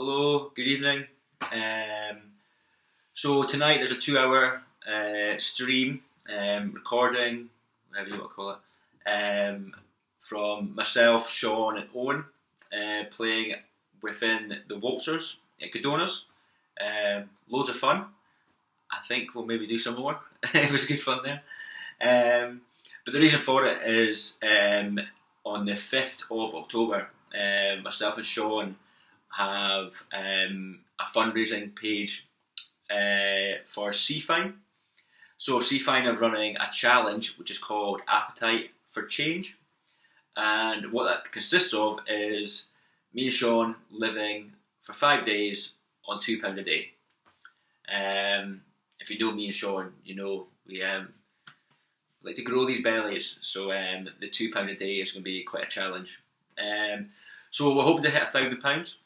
Hello, good evening. Um, so tonight there's a two-hour uh, stream, um, recording, whatever you want to call it, um, from myself, Sean, and Owen, uh, playing within the Waltzers at Codona's. Um, loads of fun. I think we'll maybe do some more. it was good fun there. Um, but the reason for it is um, on the 5th of October, um, myself and Sean have um, a fundraising page uh, for CFINE. So CFINE are running a challenge which is called Appetite for Change. And what that consists of is me and Sean living for five days on £2 a day. Um, if you know me and Sean, you know we um, like to grow these bellies. So um, the £2 a day is going to be quite a challenge. Um, so we're hoping to hit a thousand pounds.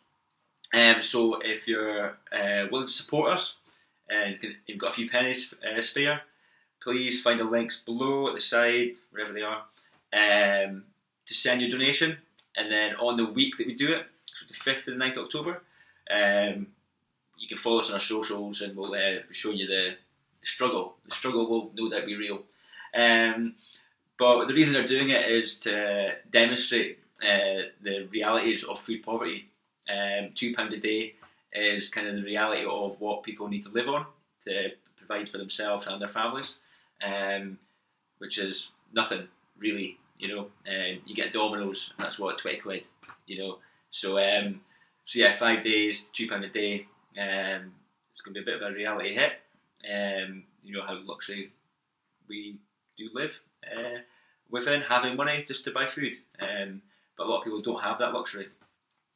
Um, so if you're uh, willing to support us and you've got a few pennies uh, spare, please find the links below at the side, wherever they are, um, to send your donation. And then on the week that we do it, so the 5th to the 9th of October, um, you can follow us on our socials and we'll uh, show you the, the, struggle. The struggle will no doubt be real. Um, but the reason they're doing it is to demonstrate uh, the realities of food poverty um, two pound a day is kind of the reality of what people need to live on to provide for themselves and their families, um, which is nothing really. You know, um, you get Domino's, that's what twenty quid. You know, so um, so yeah, five days, two pound a day. Um, it's going to be a bit of a reality hit. Um, you know how luxury we do live uh, within having money just to buy food. Um, but a lot of people don't have that luxury.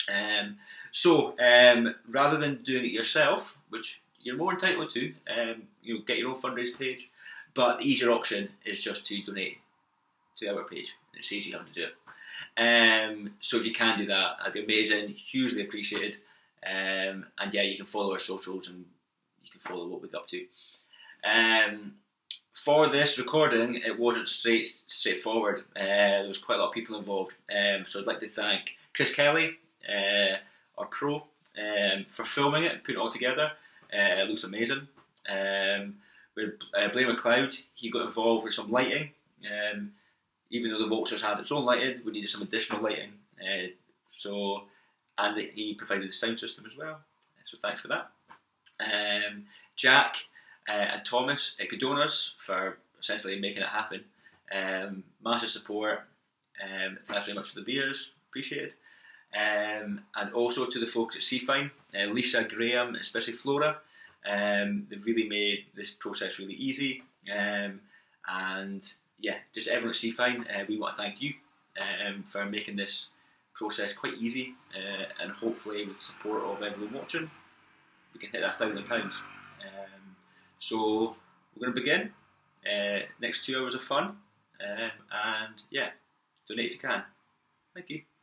Um, so um, rather than doing it yourself, which you're more entitled to, um, you know, get your own fundraise page. But the easier option is just to donate to our page. It saves you having to do it. Um, so if you can do that, that'd be amazing. Hugely appreciated. Um, and yeah, you can follow our socials and you can follow what we get up to. Um, for this recording, it wasn't straight straightforward. Uh, there was quite a lot of people involved. So I'd like to thank Chris Kelly, uh, our pro, um, for filming it and putting it all together. Uh, it looks amazing. Um, with uh, Blair McLeod, he got involved with some lighting. Um, even though the Waltzers had its own lighting, we needed some additional lighting. Uh, so, and he provided the sound system as well. So thanks for that. Um, Jack uh, and Thomas at Codona's for essentially making it happen. Um, massive support. Um, thanks very much for the beers. Appreciated. Um, and also to the folks at CFINE, uh, Lisa, Graham, especially Flora. Um, they've really made this process really easy. Um, and yeah, just everyone at CFINE, uh, we want to thank you um, for making this process quite easy. Uh, and hopefully, with the support of everyone watching, we can hit that thousand pounds. Um, so we're going to begin. Uh, next two hours of fun. Um, and yeah, donate if you can. Thank you.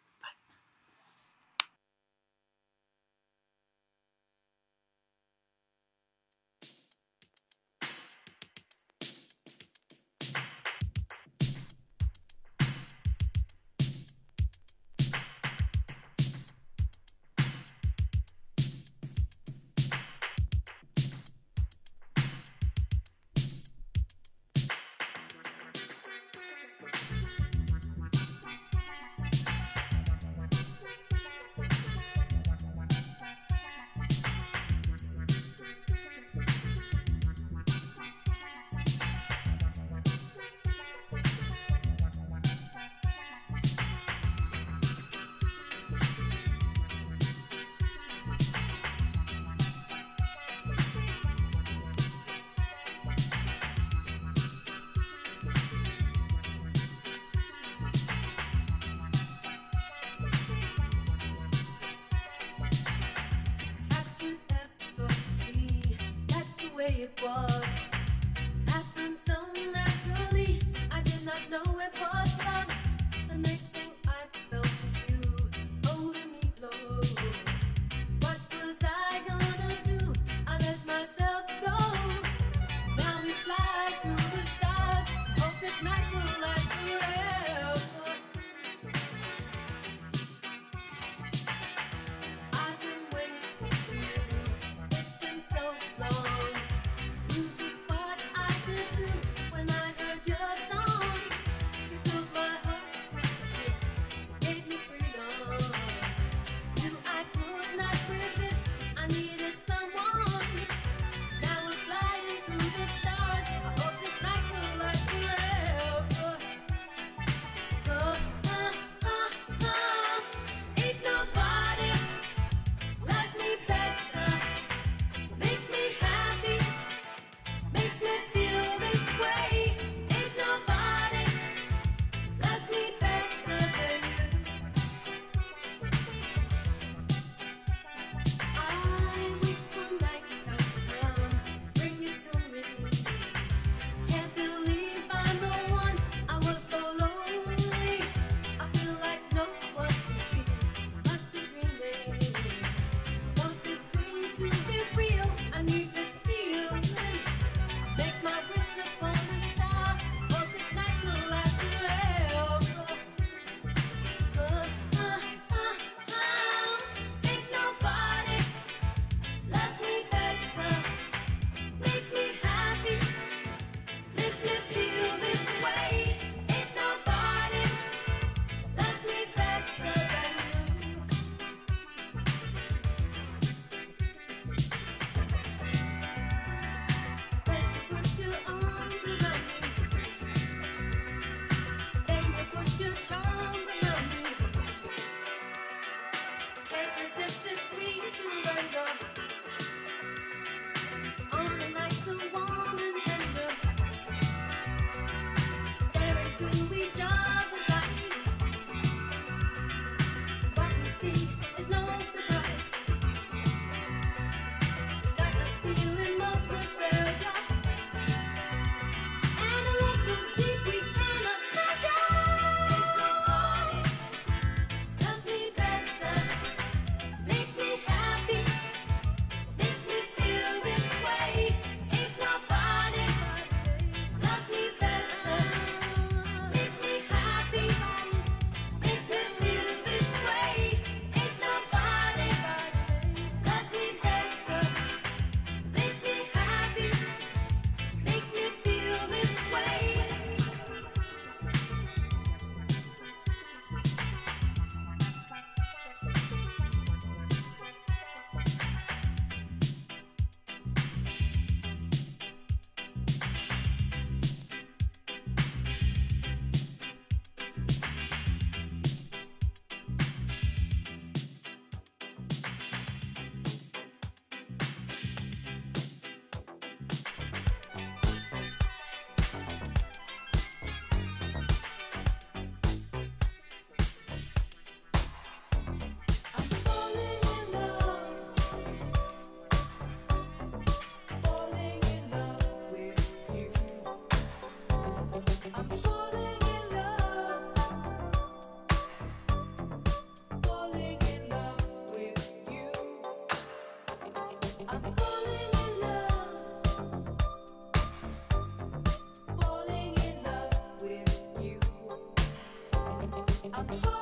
Oh,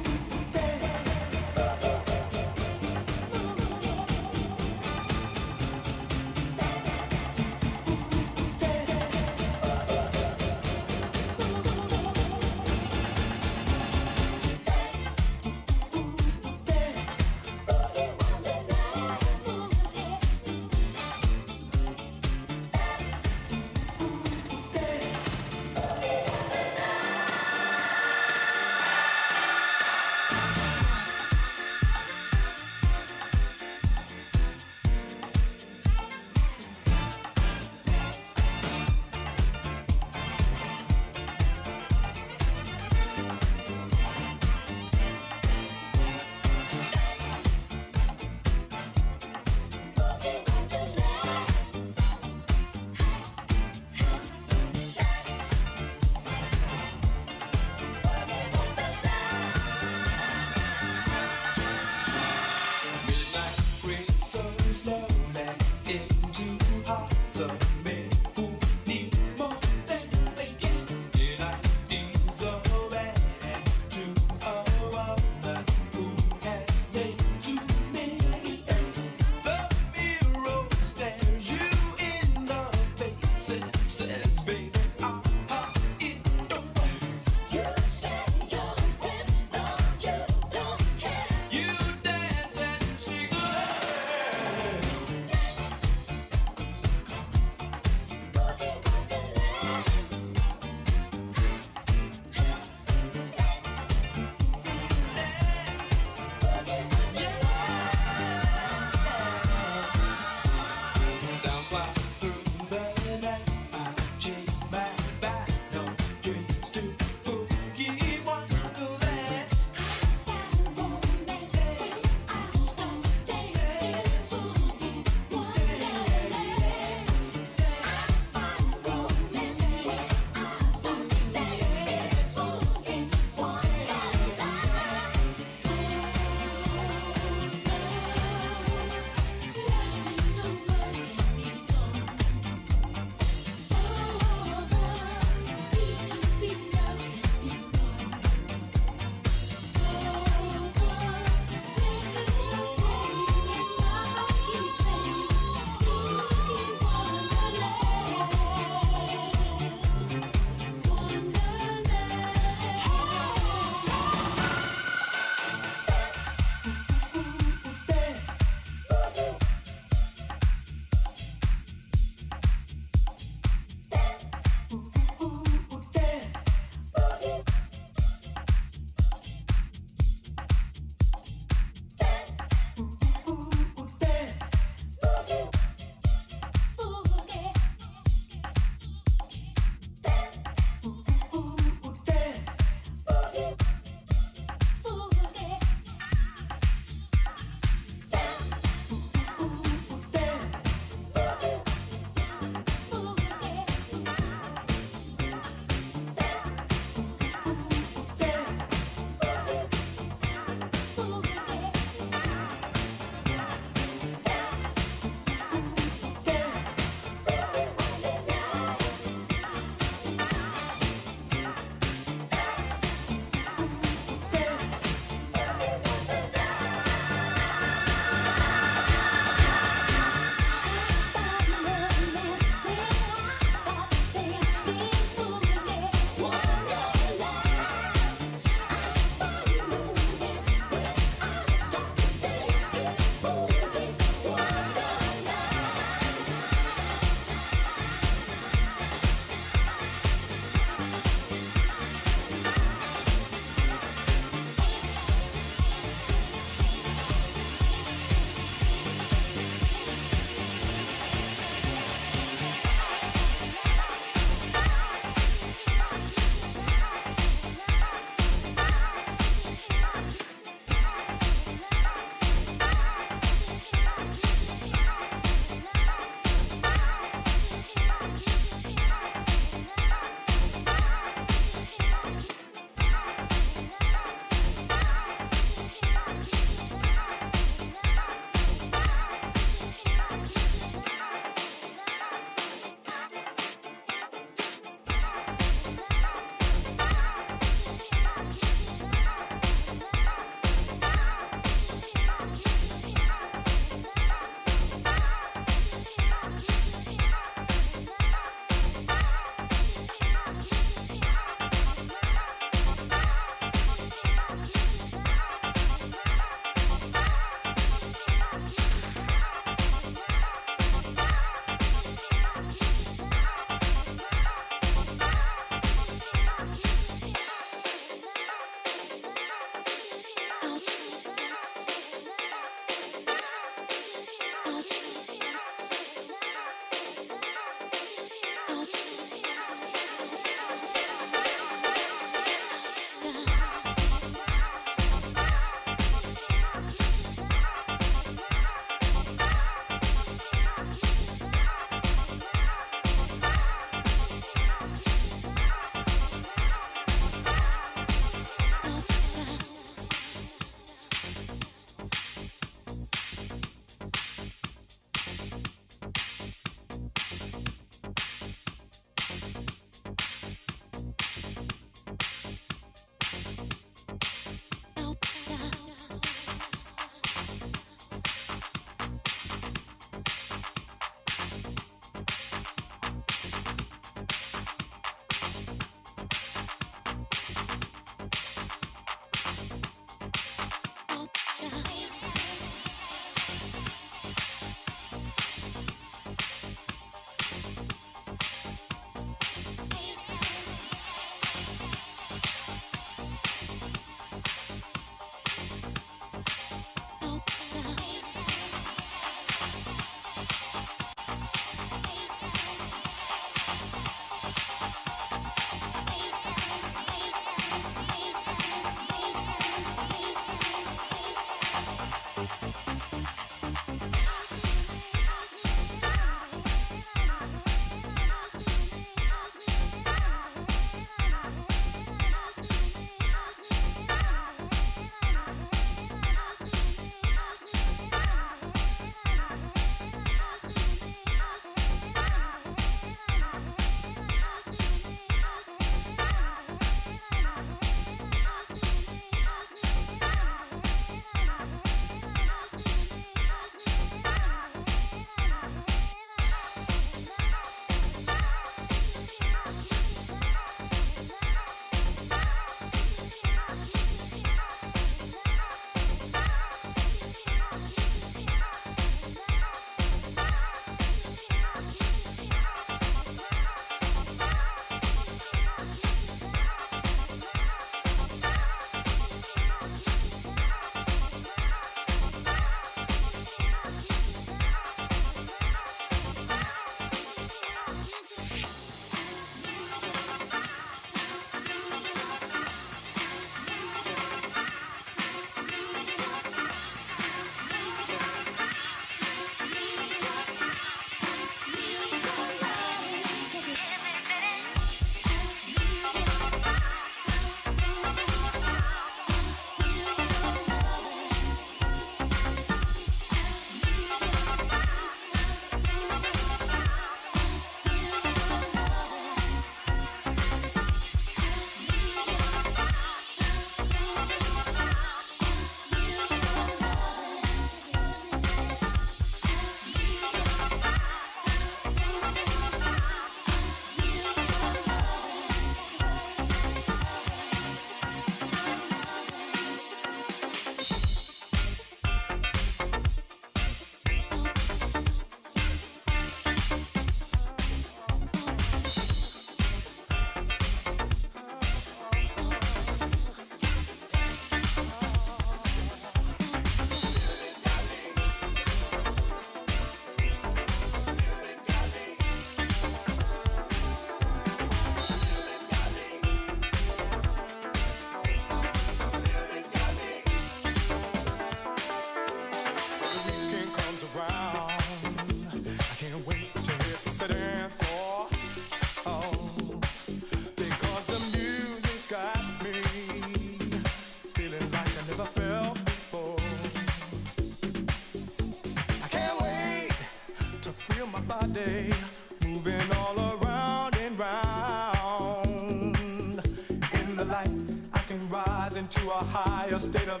state of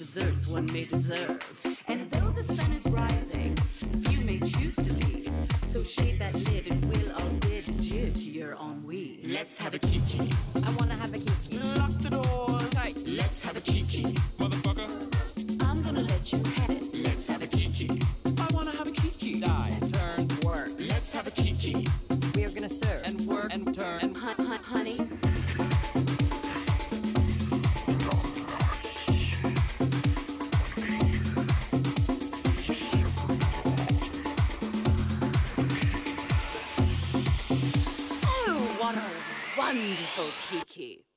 desserts one may deserve. And though the sun is rising, a few may choose to leave. So shade that lid and we'll all bid adieu to your ennui. Let's have a kiki. key.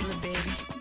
Hustler, baby.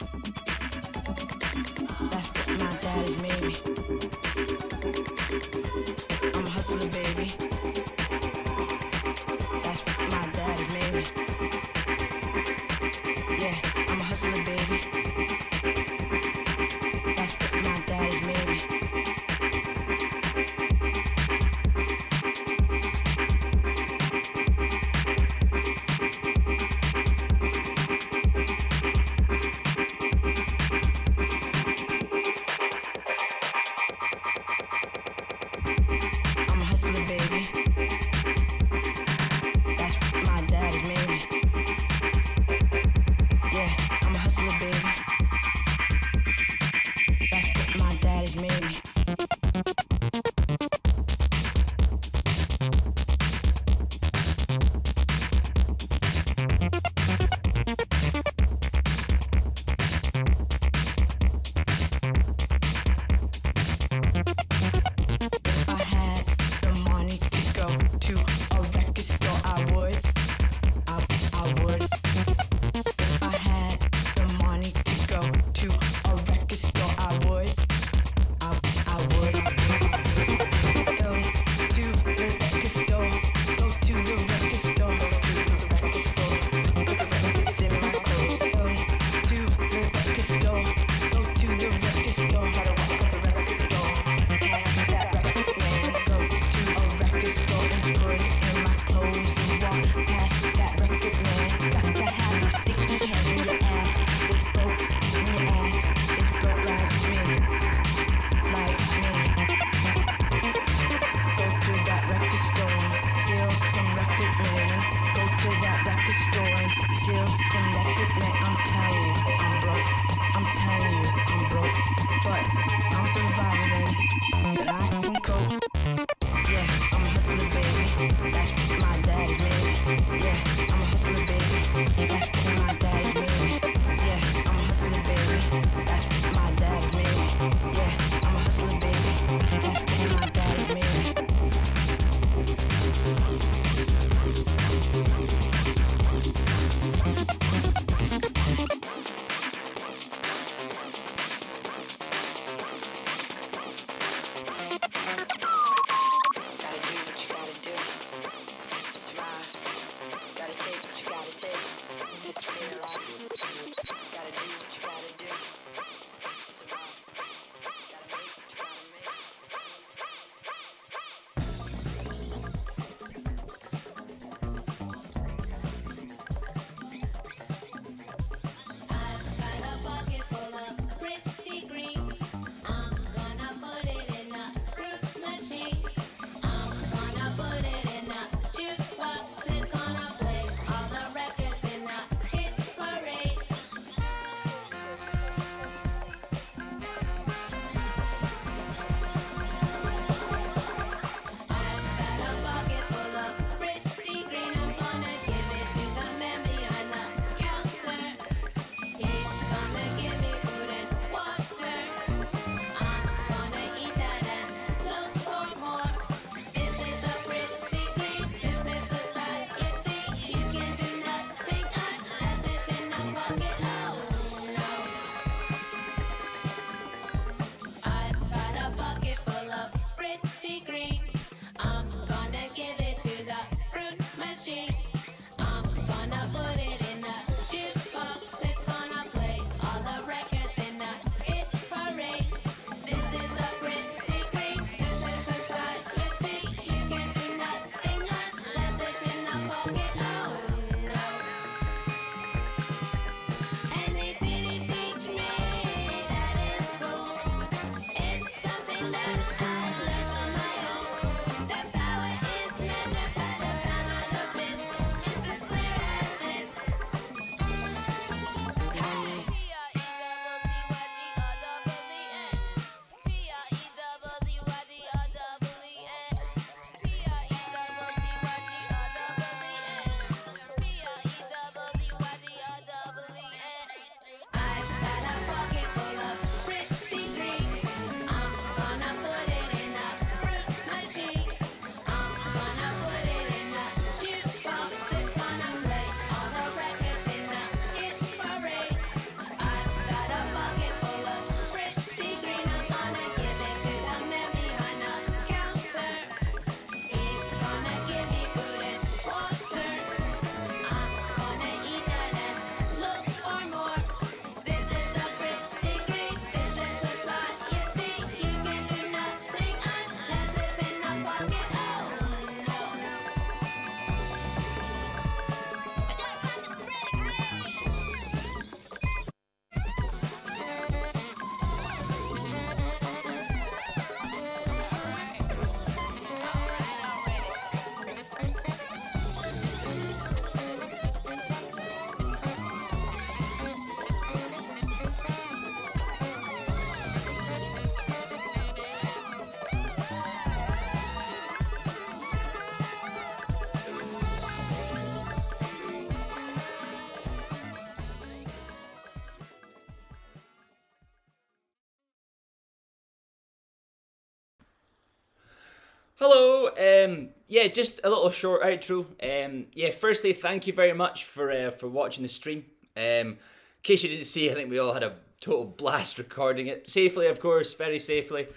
Hello. Um, yeah, just a little short outro. Um, yeah, firstly, thank you very much for uh, for watching the stream. Um, in case you didn't see, I think we all had a total blast recording it safely, of course, very safely.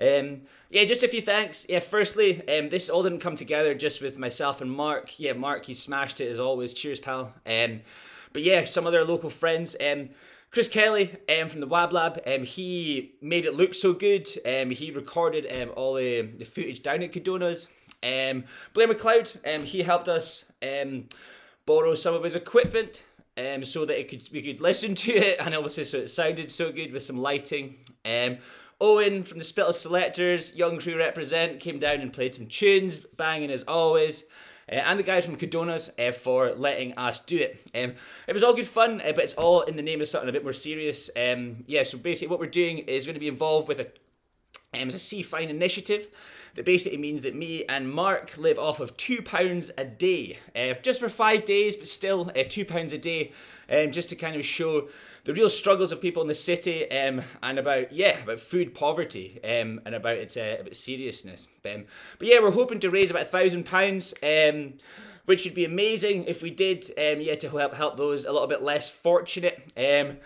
Um, yeah, just a few thanks. Yeah, firstly, um, this all didn't come together just with myself and Mark. Yeah, Mark, you smashed it as always. Cheers, pal. Um, but yeah, some other local friends. Um, Chris Kelly um, from the Wab Lab, um, he made it look so good. Um, he recorded um, all the, the footage down at Codona's. Um, Blair McLeod, um, he helped us um, borrow some of his equipment um, so that it could we could listen to it, and obviously so it sounded so good with some lighting. Um, Owen from the Spittle Selectors, Young Crew represent, came down and played some tunes, banging as always. Uh, and the guys from Codona's uh, for letting us do it. Um, it was all good fun, uh, but it's all in the name of something a bit more serious. Um, yeah, so basically, what we're doing is going to be involved with a um, a CFINE initiative that basically means that me and Mark live off of two pounds a day, uh, just for five days, but still uh, two pounds a day, um, just to kind of show the real struggles of people in the city um, and about yeah about food poverty um, and about its uh, about seriousness. Um, but yeah, we're hoping to raise about a thousand pounds. Um, which would be amazing if we did, um, yeah, to help help those a little bit less fortunate. Um,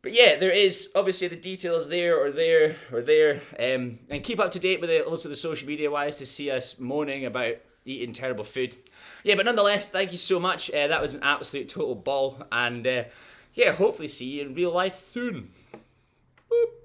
but yeah, there is obviously the details there or there or there, um, and keep up to date with it. Also, the social media wise to see us moaning about eating terrible food. Yeah, but nonetheless, thank you so much. Uh, that was an absolute total ball, and uh, yeah, hopefully see you in real life soon. Boop.